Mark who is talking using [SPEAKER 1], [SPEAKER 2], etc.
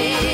[SPEAKER 1] Yeah.